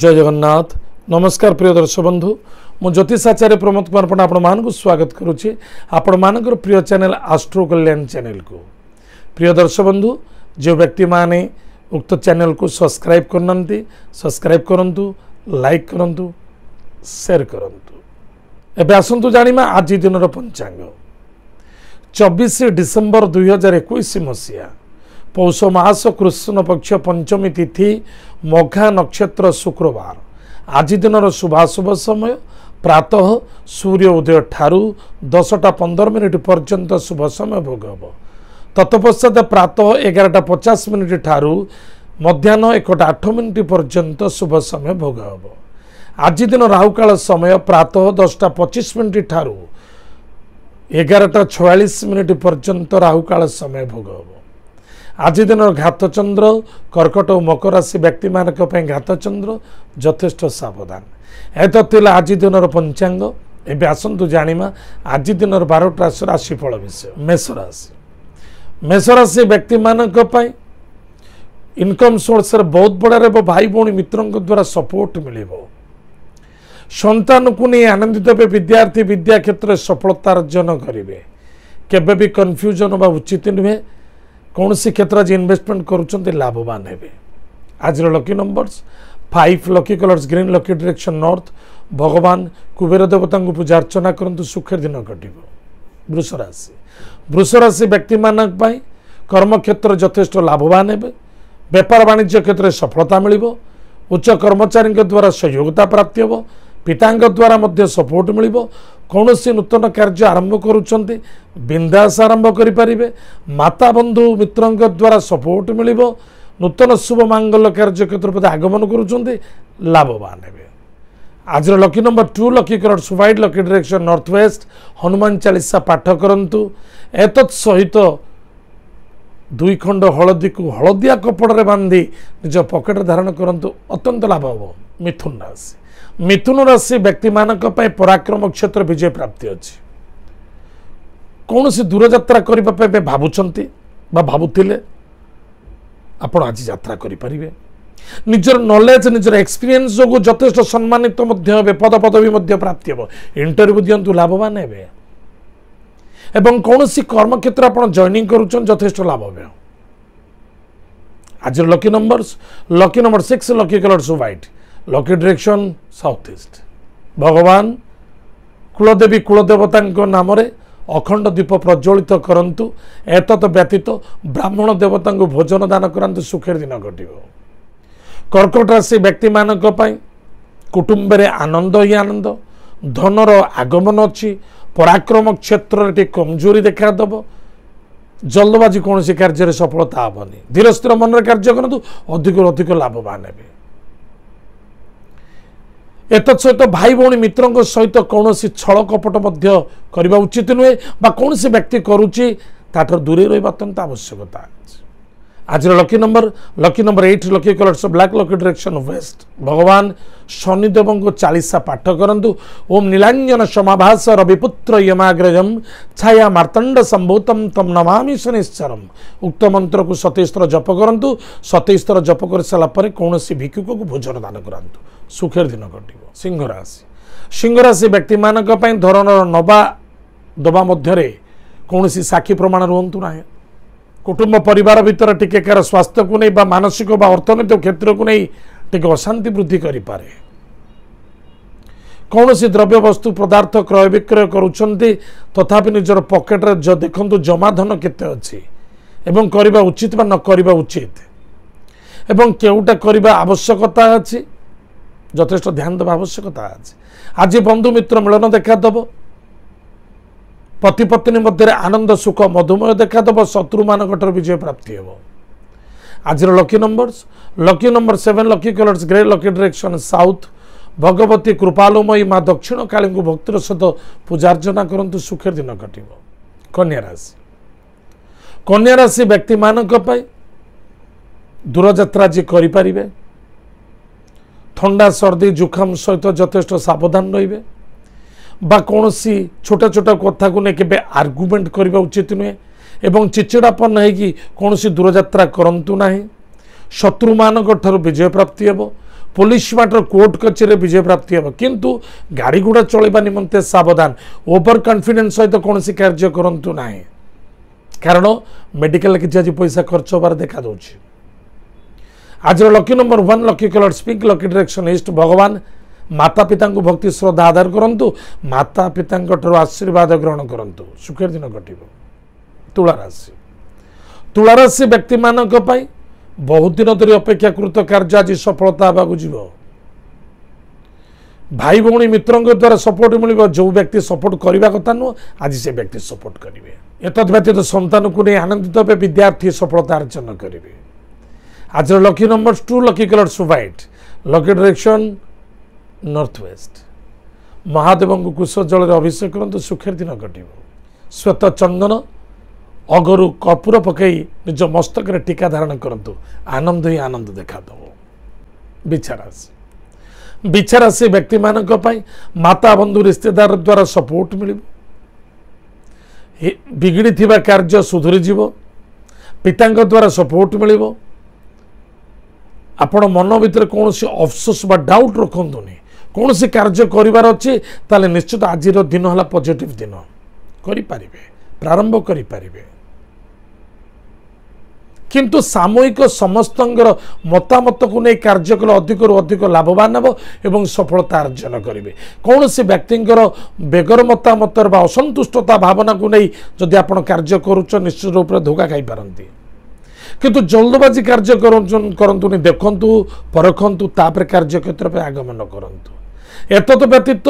ଜୟ ଜଗନ୍ନାଥ ନମସ୍କାର ପ୍ରିୟ ଦର୍ଶକ ବନ୍ଧୁ ମୁଁ ଜ୍ୟୋତିଷାଚାର୍ଯ୍ୟ ପ୍ରମୋଦ କୁମାର ପଣ୍ଡା ଆପଣମାନଙ୍କୁ ସ୍ୱାଗତ କରୁଛି ଆପଣମାନଙ୍କର ପ୍ରିୟ ଚ୍ୟାନେଲ ଆଷ୍ଟ୍ରୋ କଲ୍ୟାଣ ଚ୍ୟାନେଲକୁ ପ୍ରିୟ ଦର୍ଶକ ବନ୍ଧୁ ଯେଉଁ ବ୍ୟକ୍ତିମାନେ ଉକ୍ତ ଚ୍ୟାନେଲକୁ ସବସ୍କ୍ରାଇବ୍ କରୁନାହାନ୍ତି ସବସ୍କ୍ରାଇବ୍ କରନ୍ତୁ ଲାଇକ୍ କରନ୍ତୁ ସେୟାର କରନ୍ତୁ। ଏବେ ଆସନ୍ତୁ ଜାଣିବା ଆଜି ଦିନର ପଞ୍ଚାଙ୍ଗ। ଚବିଶ ଡିସେମ୍ବର ଦୁଇହଜାର ଏକୋଇଶ ମସିହା। ପୌଷ ମାସ କୃଷ୍ଣ ପକ୍ଷ ପଞ୍ଚମୀ ତିଥି ମଘା ନକ୍ଷତ୍ର ଶୁକ୍ରବାର ଆଜି ଦିନର ଶୁଭାଶୁଭ ସମୟ। ପ୍ରାତଃ ସୂର୍ଯ୍ୟ ଉଦୟ ଠାରୁ ଦଶଟା ପନ୍ଦର ମିନିଟ୍ ପର୍ଯ୍ୟନ୍ତ ଶୁଭ ସମୟ ଭୋଗ ହେବ। ତତ୍ପଶ୍ଚାତ ପ୍ରାତଃ ଏଗାରଟା ପଚାଶ ମିନିଟ୍ ଠାରୁ ମଧ୍ୟାହ୍ନ ଏକଟା ଆଠ ମିନିଟ୍ ପର୍ଯ୍ୟନ୍ତ ଶୁଭ ସମୟ ଭୋଗ ହେବ। ଆଜି ଦିନ ରାହୁକାଳ ସମୟ ପ୍ରାତଃ ଦଶଟା ପଚିଶ ମିନିଟ୍ ଠାରୁ ଏଗାରଟା ଛୟାଳିଶ ମିନିଟ୍ ପର୍ଯ୍ୟନ୍ତ ରାହୁକାଳ ସମୟ ଭୋଗ ହେବ। ଆଜି ଦିନର ଘାତଚନ୍ଦ୍ର କର୍କଟ ଓ ମକର ରାଶି ବ୍ୟକ୍ତିମାନଙ୍କ ପାଇଁ ଘାତଚନ୍ଦ୍ର ଯଥେଷ୍ଟ ସାବଧାନ ଏତ ଥିଲା ଆଜି ଦିନର ପଞ୍ଚାଙ୍ଗ ଏବେ ଆସନ୍ତୁ ଜାଣିବା ଆଜି ଦିନର ବାରଟା ରାଶିଫଳ ବିଷୟ ମେଷ ରାଶି ମେଷ ରାଶି ବ୍ୟକ୍ତିମାନଙ୍କ ପାଇଁ ଇନକମ୍ ସୋର୍ସରେ ବହୁତ ବଡ଼ାରେ ହେବ ଭାଇ ଭଉଣୀ ମିତ୍ରଙ୍କ ଦ୍ୱାରା ସପୋର୍ଟ ମିଳିବ ସନ୍ତାନକୁ ନେଇ ଆନନ୍ଦିତ ହେବେ ବିଦ୍ୟାର୍ଥୀ ବିଦ୍ୟା କ୍ଷେତ୍ରରେ ସଫଳତା ଅର୍ଜନ କରିବେ କେବେ ବି କନଫ୍ୟୁଜନ୍ ବା ଉଚିତ ନୁହେଁ କୌଣସି କ୍ଷେତ୍ର ଆଜି ଇନଭେଷ୍ଟମେଣ୍ଟ କରୁଛନ୍ତି ଲାଭବାନ ହେବେ। ଆଜିର lucky numbers five lucky colours green lucky direction north ଭଗବାନ କୁବେର ଦେବତାଙ୍କୁ ପୂଜା ଅର୍ଚ୍ଚନା କରନ୍ତୁ ସୁଖର ଦିନ କଟିବ। ବୃଷ ରାଶି। ବୃଷ ରାଶି ବ୍ୟକ୍ତିମାନଙ୍କ ପାଇଁ କର୍ମକ୍ଷେତ୍ର ଯଥେଷ୍ଟ ଲାଭବାନ ହେବେ ବେପାର ବାଣିଜ୍ୟ କ୍ଷେତ୍ରରେ ସଫଳତା ମିଳିବ ଉଚ୍ଚ କର୍ମଚାରୀଙ୍କ ଦ୍ୱାରା ସହଯୋଗିତା ପ୍ରାପ୍ତି ହେବ ପିତାଙ୍କ ଦ୍ୱାରା ମଧ୍ୟ ସପୋର୍ଟ ମିଳିବ। କୌଣସି ନୂତନ କାର୍ଯ୍ୟ ଆରମ୍ଭ କରୁଛନ୍ତି ବିନ୍ଦାସ ଆରମ୍ଭ କରିପାରିବେ। ମାତା ବନ୍ଧୁ ମିତ୍ରଙ୍କ ଦ୍ୱାରା ସପୋର୍ଟ ମିଳିବ। ନୂତନ ଶୁଭ ମାଙ୍ଗଲ୍ୟ କାର୍ଯ୍ୟ କ୍ଷେତ୍ର ପ୍ରତି ଆଗମନ କରୁଛନ୍ତି ଲାଭବାନ ହେବେ। ଆଜିର lucky number two lucky colour ସୁଭାଇଡ଼ lucky direction north west Hanuman Chalisa ପାଠ କରନ୍ତୁ। ଏତତ୍ ସହିତ ଦୁଇ ଖଣ୍ଡ ହଳଦୀକୁ ହଳଦିଆ କପଡ଼ାରେ ବାନ୍ଧି ନିଜ ପକେଟରେ ଧାରଣ କରନ୍ତୁ। ଅତ୍ୟନ୍ତ ଲାଭ ହେବ ମିଥୁନ ରାଶି। ମିଥୁନ ରାଶି ବ୍ୟକ୍ତିମାନଙ୍କ ପାଇଁ ପରାକ୍ରମ କ୍ଷେତ୍ର ବିଜୟ ପ୍ରାପ୍ତି ଅଛି କୌଣସି ଦୂରଯାତ୍ରା କରିବା ପାଇଁ ଏବେ ଭାବୁଛନ୍ତି ବା ଭାବୁଥିଲେ ଆପଣ ଆଜି ଯାତ୍ରା କରିପାରିବେ ନିଜର ନଲେଜ ନିଜର ଏକ୍ସପିରିଏନ୍ସ ଯୋଗୁଁ ଯଥେଷ୍ଟ ସମ୍ମାନିତ ମଧ୍ୟ ହେବେ ପଦପଦବୀ ମଧ୍ୟ ପ୍ରାପ୍ତି ହେବ ଇଣ୍ଟରଭ୍ୟୁ ଦିଅନ୍ତୁ ଲାଭବାନ ହେବେ ଏବଂ କୌଣସି କର୍ମକ୍ଷେତ୍ର ଆପଣ ଜଏନିଂ କରୁଛନ୍ତି ଯଥେଷ୍ଟ ଲାଭ ହେବ ଆଜିର lucky numbers lucky number six lucky colours white lucky direction south east ଭଗବାନ କୁଳଦେବୀ କୁଳଦେବତାଙ୍କ ନାମରେ ଅଖଣ୍ଡ ଦୀପ ପ୍ରଜ୍ୱଳିତ କରନ୍ତୁ ଏତତ୍ ବ୍ୟତୀତ ବ୍ରାହ୍ମଣ ଦେବତାଙ୍କୁ ଭୋଜନ ଦାନ କରନ୍ତୁ ସୁଖର ଦିନ ଘଟିବ କର୍କଟ ରାଶି ବ୍ୟକ୍ତିମାନଙ୍କ ପାଇଁ କୁଟୁମ୍ବରେ ଆନନ୍ଦ ହିଁ ଆନନ୍ଦ ଧନର ଆଗମନ ଅଛି ପରାକ୍ରମ କ୍ଷେତ୍ରରେ ଟିକେ କମଜୋରି ଦେଖାଦେବ ଜଲ୍ଦବାଜି କୌଣସି କାର୍ଯ୍ୟରେ ସଫଳତା ହେବନି। ଧୀର ସ୍ଥିର ମନରେ କାର୍ଯ୍ୟ କରନ୍ତୁ ଅଧିକରୁ ଅଧିକ ଲାଭବାନ ହେବେ। ଏତତ୍ ସହିତ ଭାଇ ଭଉଣୀ ମିତ୍ରଙ୍କ ସହିତ କୌଣସି ଛଳ କପଟ ମଧ୍ୟ କରିବା ଉଚିତ ନୁହେଁ ବା କୌଣସି ବ୍ୟକ୍ତି କରୁଛି ତାଠାରୁ ଦୂରେଇ ରହିବା ଅତ୍ୟନ୍ତ ଆବଶ୍ୟକତା। ଅଛି ଆଜିର lucky number lucky number eight lucky colours black lucky direction west ଭଗବାନ ଶନିଦେବଙ୍କୁ ଚାଳିଶା ପାଠ କରନ୍ତୁ ଓମ୍ ନୀଳାଞ୍ଜନ ସମାଭାସ ରବିପୁତ୍ର ୟମାଗ୍ରଜମ ଛାୟା ମାର୍ତ୍ତଣ୍ଡ ସମ୍ଭୂତମ ତମ ନମାମି ଶନିଶ୍ଚରମ ଉକ୍ତ ମନ୍ତ୍ରକୁ ସତେଇଶ ଥର ଜପ କରନ୍ତୁ ସତେଇଶ ଥର ଜପ କରିସାରିଲା ପରେ କୌଣସି ଭିକ୍ଷୁକକୁ ଭୋଜନ ଦାନ କରନ୍ତୁ ସୁଖର ଦିନ କଟିବ ସିଂହ ରାଶି ସିଂହ ରାଶି ବ୍ୟକ୍ତିମାନଙ୍କ ପାଇଁ ଧରଣର ନବା ଦେବା ମଧ୍ୟରେ କୌଣସି ସାକ୍ଷୀ ପ୍ରମାଣ ରୁହନ୍ତୁ ନାହିଁ କୁଟୁମ୍ବ ପରିବାର ଭିତରେ ଟିକେ କାହାର ସ୍ୱାସ୍ଥ୍ୟକୁ ନେଇ ବା ମାନସିକ ବା ଅର୍ଥନୈତିକ କ୍ଷେତ୍ରକୁ ନେଇ ଟିକେ ଅଶାନ୍ତି ବୃଦ୍ଧି କରିପାରେ କୌଣସି ଦ୍ରବ୍ୟ ବସ୍ତୁ ପଦାର୍ଥ କ୍ରୟ ବିକ୍ରୟ କରୁଛନ୍ତି ତଥାପି ନିଜର ପକେଟରେ ଦେଖନ୍ତୁ ଜମାଧନ କେତେ ଅଛି ଏବଂ କରିବା ଉଚିତ ବା ନ କରିବା ଉଚିତ। ଏବଂ କେଉଁଟା କରିବା ଆବଶ୍ୟକତା ଅଛି? ଯଥେଷ୍ଟ ଧ୍ୟାନ ଦେବା ଆବଶ୍ୟକତା ଅଛି। ଆଜି ବନ୍ଧୁ ମିତ୍ର ମିଳନ ଦେଖାଦେବ। ପତି ପତ୍ନୀ ମଧ୍ୟରେ ଆନନ୍ଦ ସୁଖ ମଧୁମୟ ଦେଖାଦେବ ଶତ୍ରୁମାନଙ୍କଠାରୁ ବିଜୟ ପ୍ରାପ୍ତି ହେବ ଆଜିର lucky numbers lucky number seven lucky colours grey lucky direction south Bhagabati କୃପାଲୁମୟୀ ମା ଦକ୍ଷିଣ କାଳୀଙ୍କୁ ଭକ୍ତିର ସହିତ ପୂଜାର୍ଚ୍ଚନା କରନ୍ତୁ ସୁଖର ଦିନ କଟିବ କନ୍ୟା ରାଶି କନ୍ୟା ରାଶି ବ୍ୟକ୍ତିମାନଙ୍କ ପାଇଁ ଦୂରଯାତ୍ରା ଆଜି କରିପାରିବେ ଥଣ୍ଡା ସର୍ଦ୍ଦି ଜୁଖାମ ସହିତ ଯଥେଷ୍ଟ ସାବଧାନ ରହିବେ বা କୌଣସି ଛୋଟ ଛୋଟ କଥାକୁ ନେଇ କେବେ ଆର୍ଗୁମେଣ୍ଟ କରିବା ଉଚିତ ନୁହେଁ ଏବଂ ଚିଚିଡ଼ାପନ୍ନ ହୋଇକି କୌଣସି ଦୂରଯାତ୍ରା କରନ୍ତୁ ନାହିଁ। ଶତ୍ରୁମାନଙ୍କଠାରୁ ବିଜୟ ପ୍ରାପ୍ତି ହେବ ପୋଲିସ ମାତ୍ର କୋର୍ଟ କଚେରୀରେ ବିଜୟ ପ୍ରାପ୍ତି ହେବ। କିନ୍ତୁ ଗାଡ଼ି ଘୋଡ଼ା ଚଳିବା ନିମନ୍ତେ ସାବଧାନ ଓଭର କନଫିଡେନ୍ସ ସହିତ କୌଣସି କାର୍ଯ୍ୟ କରନ୍ତୁ ନାହିଁ। କାରଣ ମେଡ଼ିକାଲ କିଛି ଆଜି ପଇସା ଖର୍ଚ୍ଚ ହେବାର ଦେଖାଦେଉଛି ଆଜିର lucky number one lucky colour speak lucky direction east ଭଗବାନ ମାତା ପିତାଙ୍କୁ ଭକ୍ତି ଶ୍ରଦ୍ଧା ଆଧାର କରନ୍ତୁ ମାତା ପିତାଙ୍କ ଠାରୁ ଆଶୀର୍ବାଦ ଗ୍ରହଣ କରନ୍ତୁ ସୁଖର ଦିନ ଘଟିବ ତୁଳାରାଶି ତୁଳାରାଶି ବ୍ୟକ୍ତିମାନଙ୍କ ପାଇଁ ବହୁତ ଦିନ ଧରି ଅପେକ୍ଷାକୃତ କାର୍ଯ୍ୟ ଆଜି ସଫଳତା ହେବାକୁ ଯିବ ଭାଇ ଭଉଣୀ ମିତ୍ରଙ୍କ ଦ୍ୱାରା ସପୋର୍ଟ ମିଳିବ ଯେଉଁ ବ୍ୟକ୍ତି ସପୋର୍ଟ କରିବା କଥା ନୁହଁ ଆଜି ସେ ବ୍ୟକ୍ତି ସପୋର୍ଟ କରିବେ ଏତଦ୍ ବ୍ୟତୀତ ସନ୍ତାନକୁ ନେଇ ଆନନ୍ଦିତ ହେବେ ବିଦ୍ୟାର୍ଥୀ ସଫଳତା ଅର୍ଜନ କରିବେ ଆଜିର lucky number two lucky colours white lucky direction north west ମହାଦେବଙ୍କୁ କୁଶ ଜଳରେ ଅଭିଷେକ କରନ୍ତୁ ସୁଖର ଦିନ ଘଟିବ ଶ୍ୱେତ ଚନ୍ଦନ ଅଗରୁ କର୍ପୂର ପକାଇ ନିଜ ମସ୍ତକରେ ଟୀକା ଧାରଣ କରନ୍ତୁ ଆନନ୍ଦ ହିଁ ଆନନ୍ଦ ଦେଖାଦେବ ବିଛାରାଶି ବିଛାରାଶି ବ୍ୟକ୍ତିମାନଙ୍କ ପାଇଁ ମାତା ବନ୍ଧୁ ରିସ୍ତେଦାର ଦ୍ୱାରା ସପୋର୍ଟ ମିଳିବ ବିଗିଡ଼ିଥିବା କାର୍ଯ୍ୟ ସୁଧୁରିଯିବ ପିତାଙ୍କ ଦ୍ୱାରା ସପୋର୍ଟ ମିଳିବ ଆପଣ ମନ ଭିତରେ କୌଣସି ଅଫସୋସ ବା ଡାଉଟ୍ ରଖନ୍ତୁନି କୌଣସି କାର୍ଯ୍ୟ କରିବାର ଅଛି ତାହେଲେ ନିଶ୍ଚିତ ଆଜିର ଦିନ ହେଲା ପଜିଟିଭ୍ ଦିନ। କରିପାରିବେ ପ୍ରାରମ୍ଭ କରିପାରିବେ। କିନ୍ତୁ ସାମୂହିକ ସମସ୍ତଙ୍କର ମତାମତକୁ ନେଇ କାର୍ଯ୍ୟ କଲେ ଅଧିକରୁ ଅଧିକ ଲାଭବାନ ହେବ ଏବଂ ସଫଳତା ଅର୍ଜନ କରିବେ। କୌଣସି ବ୍ୟକ୍ତିଙ୍କର ବେଗର ମତାମତର ବା ଅସନ୍ତୁଷ୍ଟତା ଭାବନାକୁ ନେଇ ଯଦି ଆପଣ କାର୍ଯ୍ୟ କରୁଛ ନିଶ୍ଚିତ ରୂପରେ ଧୋକା ଖାଇପାରନ୍ତି। କିନ୍ତୁ ଜଲ୍ଦବାଜି କାର୍ଯ୍ୟ କରନ୍ତୁନି ଦେଖନ୍ତୁ ପରଖନ୍ତୁ ତାପରେ କାର୍ଯ୍ୟକ୍ଷେତ୍ର ପାଇଁ ଆଗମନ କରନ୍ତୁ। ଏତଦ୍ ବ୍ୟତୀତ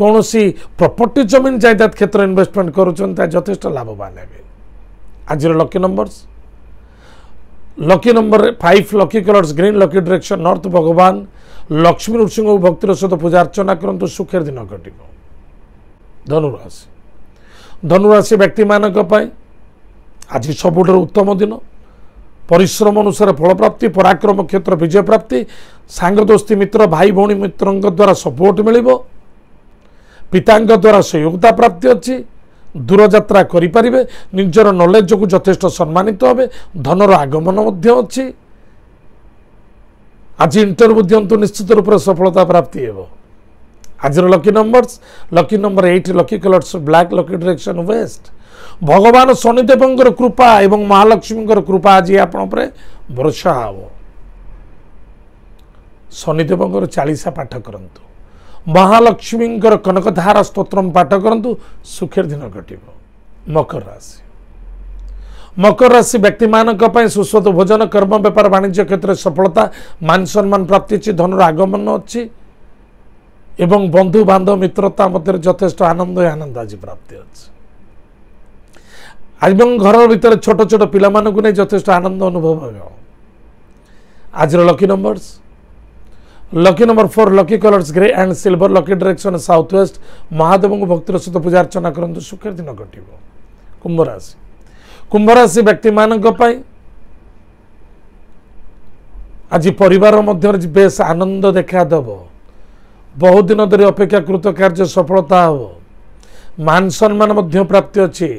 କୌଣସି ପ୍ରପର୍ଟି ଜମିନ ଜାଇଦାଦ କ୍ଷେତ୍ରରେ ଇନଭେଷ୍ଟମେଣ୍ଟ କରୁଛନ୍ତି ତାହା ଯଥେଷ୍ଟ ଲାଭବାନ ହେବେ ଆଜିର lucky numbers lucky number five lucky colours green lucky direction north ଭଗବାନ ଲକ୍ଷ୍ମୀ ନୃସିଂହଙ୍କୁ ଭକ୍ତିର ସହିତ ପୂଜା ଅର୍ଚ୍ଚନା କରନ୍ତୁ ସୁଖର ଦିନ ଘଟିବ ଧନୁରାଶି ଧନୁରାଶି ବ୍ୟକ୍ତିମାନଙ୍କ ପାଇଁ। ଆଜି ସବୁଠାରୁ ଉତ୍ତମ ଦିନ ପରିଶ୍ରମ ଅନୁସାରେ ଫଳପ୍ରାପ୍ତି ପରାକ୍ରମ କ୍ଷେତ୍ର ବିଜୟ ପ୍ରାପ୍ତି ସାଙ୍ଗଦୋସ୍ତି ମିତ୍ର ଭାଇ ଭଉଣୀ ମିତ୍ରଙ୍କ ଦ୍ୱାରା ସପୋର୍ଟ ମିଳିବ। ପିତାଙ୍କ ଦ୍ୱାରା ସହଯୋଗତା ପ୍ରାପ୍ତି ଅଛି। ଦୂରଯାତ୍ରା କରିପାରିବେ। ନିଜର ନଲେଜ ଯୋଗୁଁ ଯଥେଷ୍ଟ ସମ୍ମାନିତ ହେବେ। ଧନର ଆଗମନ ମଧ୍ୟ ଅଛି। ଆଜି ଇଣ୍ଟରଭ୍ୟୁ ଦିଅନ୍ତୁ ନିଶ୍ଚିତ ରୂପରେ ସଫଳତା ପ୍ରାପ୍ତି ହେବ। ଆଜିର lucky numbers lucky number eight lucky colours black lucky direction west ଭଗବାନ ଶନିଦେବଙ୍କର କୃପା ଏବଂ ମହାଲକ୍ଷ୍ମୀଙ୍କର କୃପା ଆଜି ଆପଣ ଉପରେ ଭରସା ହେବ। ଶନିଦେବଙ୍କର ଚାଳିଶା ପାଠ କରନ୍ତୁ। ମହାଲକ୍ଷ୍ମୀଙ୍କର କନକଧାରା ସ୍ତୋତ୍ରମ ପାଠ କରନ୍ତୁ। ସୁଖର ଦିନ ଘଟିବ। ମକର ରାଶି। ମକର ରାଶି ବ୍ୟକ୍ତିମାନଙ୍କ ପାଇଁ ସୁସ୍ୱାଦୁ ଭୋଜନ କର୍ମ ବେପାର ବାଣିଜ୍ୟ କ୍ଷେତ୍ରରେ ସଫଳତା ମାନ ସମ୍ମାନ ପ୍ରାପ୍ତି ଅଛି ଧନର ଆଗମନ ଅଛି ଏବଂ ବନ୍ଧୁବାନ୍ଧବ ମିତ୍ରତା ମଧ୍ୟରେ ଯଥେଷ୍ଟ ଆନନ୍ଦ ଆନନ୍ଦ ଆଜି ପ୍ରାପ୍ତି ଅଛି। ଏବଂ ଘର ଭିତରେ ଛୋଟ ଛୋଟ ପିଲାମାନଙ୍କୁ ନେଇ ଯଥେଷ୍ଟ ଆନନ୍ଦ ଅନୁଭବ ହେବ ଆଜିର lucky numbers lucky number four lucky colours grey and silver lucky direction south west ମହାଦେବଙ୍କୁ ଭକ୍ତିର ସହିତ ପୂଜା ଅର୍ଚ୍ଚନା କରନ୍ତୁ ସୁଖର ଦିନ ଘଟିବ କୁମ୍ଭ ରାଶି କୁମ୍ଭ ରାଶି ବ୍ୟକ୍ତିମାନଙ୍କ ପାଇଁ ଆଜି ପରିବାର ମଧ୍ୟରେ ବେଶ ଆନନ୍ଦ ଦେଖାଦେବ ବହୁତ ଦିନ ଧରି ଅପେକ୍ଷାକୃତ କାର୍ଯ୍ୟ ସଫଳତା ହେବ। ମାନ ସମ୍ମାନ ମଧ୍ୟ ପ୍ରାପ୍ତି ଅଛି।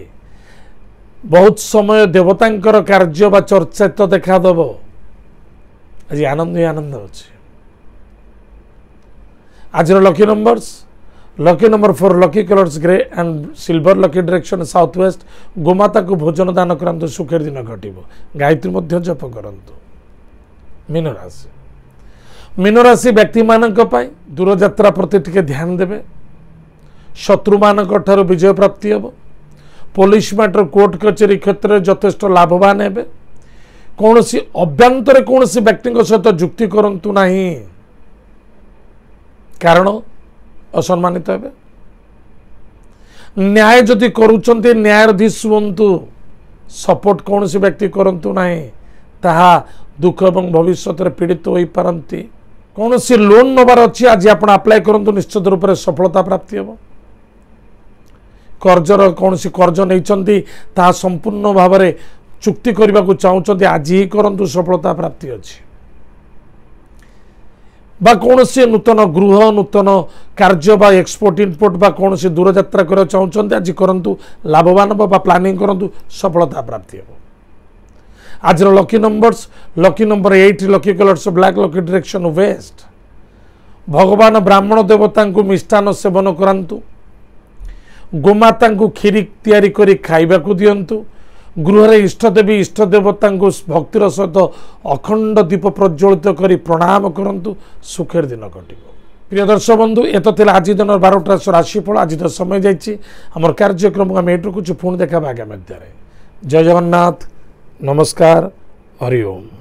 ବହୁତ ସମୟ ଦେବତାଙ୍କର କାର୍ଯ୍ୟ ବା ଚର୍ଚ୍ଚିତ ଦେଖାଦେବ ଆଜି ଆନନ୍ଦ ହିଁ ଆନନ୍ଦ ଅଛି ଆଜିର lucky numbers lucky number four lucky colours grey and silver lucky direction south west ଗୋମାତାକୁ ଭୋଜନ ଦାନ କରନ୍ତୁ ସୁଖର ଦିନ ଘଟିବ ଗାୟତ୍ରୀ ମଧ୍ୟ ଜପ କରନ୍ତୁ ମୀନରାଶି ମୀନରାଶି ବ୍ୟକ୍ତିମାନଙ୍କ ପାଇଁ ଦୂରଯାତ୍ରା ପ୍ରତି ଟିକେ ଧ୍ୟାନ ଦେବେ ଶତ୍ରୁମାନଙ୍କ ଠାରୁ ବିଜୟ ପ୍ରାପ୍ତି ହେବ ପୋଲିସ ମାଟର କୋର୍ଟ କଚେରୀ କ୍ଷେତ୍ରରେ ଯଥେଷ୍ଟ ଲାଭବାନ ହେବେ କୌଣସି ଅଭ୍ୟନ୍ତରେ କୌଣସି ବ୍ୟକ୍ତିଙ୍କ ସହିତ ଯୁକ୍ତି କରନ୍ତୁ ନାହିଁ। କାରଣ ଅସମ୍ମାନିତ ହେବେ। ନ୍ୟାୟ ଯଦି କରୁଛନ୍ତି ନ୍ୟାୟାଧୀଶ ହୁଅନ୍ତୁ ସପୋର୍ଟ କୌଣସି ବ୍ୟକ୍ତି କରନ୍ତୁ ନାହିଁ ତାହା ଦୁଃଖ ଏବଂ ଭବିଷ୍ୟତରେ ପୀଡ଼ିତ ହୋଇପାରନ୍ତି। କୌଣସି ଲୋନ୍ ନେବାର ଅଛି ଆଜି ଆପଣ ଆପ୍ଲାଏ କରନ୍ତୁ ନିଶ୍ଚିତ ରୂପରେ ସଫଳତା ପ୍ରାପ୍ତି ହେବ। କର୍ଜର କୌଣସି କର୍ଜ ନେଇଛନ୍ତି ତାହା ସମ୍ପୂର୍ଣ୍ଣ ଭାବରେ ଚୁକ୍ତି କରିବାକୁ ଚାହୁଁଛନ୍ତି ଆଜି ହିଁ କରନ୍ତୁ ସଫଳତା ପ୍ରାପ୍ତି ଅଛି ବା କୌଣସି ନୂତନ ଗୃହ ନୂତନ କାର୍ଯ୍ୟ ବା ଏକ୍ସପୋର୍ଟ ଇମ୍ପୋର୍ଟ ବା କୌଣସି ଦୂରଯାତ୍ରା କରିବାକୁ ଚାହୁଁଛନ୍ତି ଆଜି କରନ୍ତୁ ଲାଭବାନ ହେବ ବା ପ୍ଲାନିଂ କରନ୍ତୁ ସଫଳତା ପ୍ରାପ୍ତି ହେବ ଆଜିର lucky numbers lucky number eight lucky colours black lucky direction west ଭଗବାନ ବ୍ରାହ୍ମଣ ଦେବତାଙ୍କୁ ମିଷ୍ଟାନ୍ନ ସେବନ କରାନ୍ତୁ ଗୋମାତାଙ୍କୁ କ୍ଷୀରି ତିଆରି କରି ଖାଇବାକୁ ଦିଅନ୍ତୁ। ଗୃହରେ ଇଷ୍ଟଦେବୀ ଇଷ୍ଟଦେବତାଙ୍କୁ ଭକ୍ତିର ସହିତ ଅଖଣ୍ଡ ଦୀପ ପ୍ରଜ୍ୱଳିତ କରି ପ୍ରଣାମ କରନ୍ତୁ। ସୁଖେର ଦିନ କଟିବ। ପ୍ରିୟ ଦର୍ଶକ ବନ୍ଧୁ ଏତ ଥିଲା ଆଜି ଦିନର ବାରଟା ରାଶିଫଳ। ଆଜି ତ ସମୟ ଯାଇଛି। ଆମର କାର୍ଯ୍ୟକ୍ରମକୁ ଆମେ ଏଠି ରଖୁଛୁ ପୁଣି ଦେଖାହେବା ଆଗାମୀ ଧ୍ୟରେ ଜୟ ଜଗନ୍ନାଥ। ନମସ୍କାର। ହରିଓମ୍